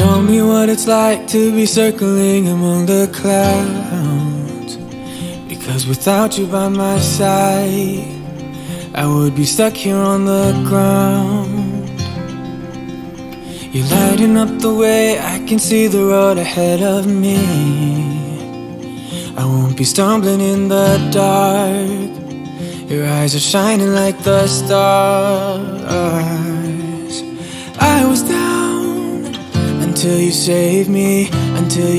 Show me what it's like to be circling among the clouds. Because without you by my side, I would be stuck here on the ground. You're lighting up the way, I can see the road ahead of me. I won't be stumbling in the dark. Your eyes are shining like the stars. Saved me, until you